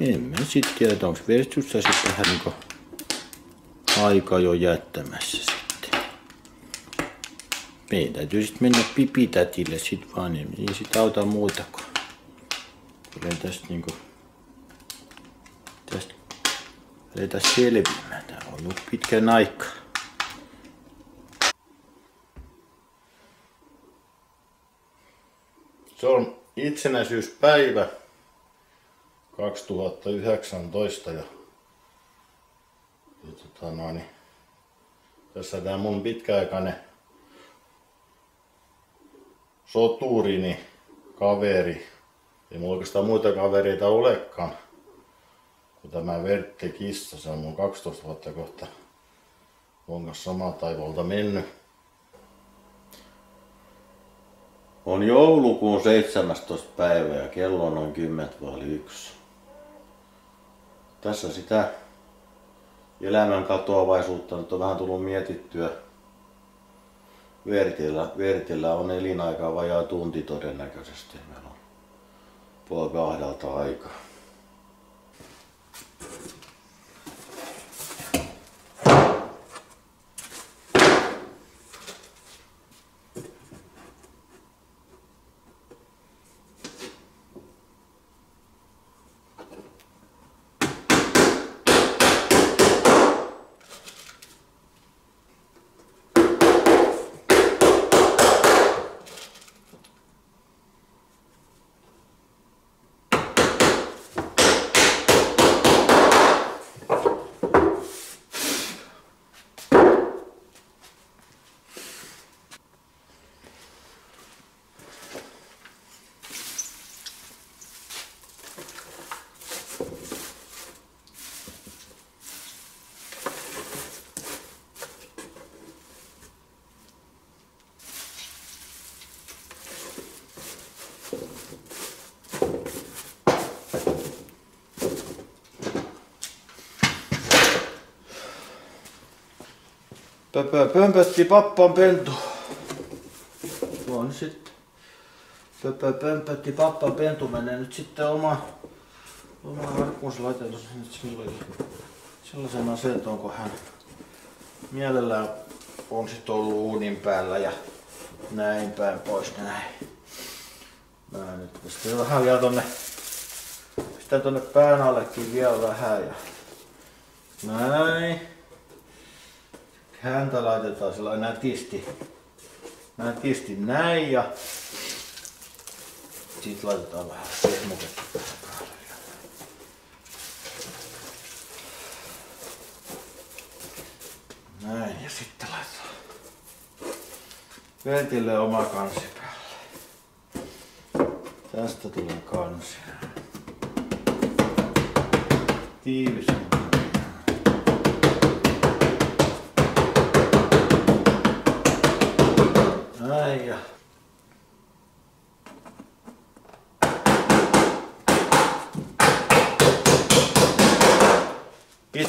En mä sit tiedä, onko Verstussa sitten vähän niinku aika jo jättämässä sitten. Meidän täytyy sitten mennä pipitätille sit vaan, niin ei sit auta muutakaan. Kyllä tästä niinku... Tästä aletaan selviämään. Tää on ollut pitkän aikaa. Se on itsenäisyyspäivä 2019 ja, ja tota no, niin, tässä tämä mun pitkäaikainen soturini, kaveri, ei mulla oikeastaan muita kavereita olekaan, kun tämä Vertti Kissa, se on mun 12 vuotta kohta, on kanssa samaa taivolta mennyt. On joulukuun 17. päivä ja kello on noin 10 vaali yksi. Tässä sitä elämän katoavaisuutta nyt on vähän tullut mietittyä. Vertillä, Vertillä on elinaika vajaa tunti todennäköisesti. Meillä on puoli kahdelta aikaa. Pöpö pömpötti pappan pentu. Tuo on sitten. Pöpö pömpötti pappan pentu menee nyt sitten oma, oma arkkuunsa laitetaan nyt sellaisen, sellaisen asentoon, kun hän mielellään on sitten ollut uunin päällä ja näin päin pois näin. Mä nyt pistän vähän vielä tonne, pistän tonne pään allekin vielä vähän ja näin häntä laitetaan sillä nätisti, nätisti näin ja sitten laitetaan vähän pehmuketta Näin ja sitten laitetaan Vertille oma kansi päälle. Tästä tulee kansi. Tiivis Näin ja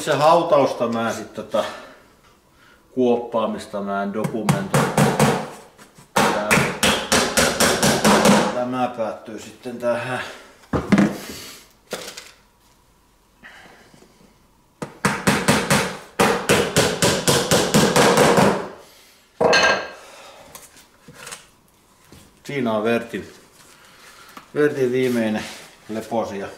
itse hautausta mä sitten tota kuoppaamista mä en dokumentoi. Tämä päättyy sitten tähän. Siinä on Vertin, Vertin viimeinen leposi ja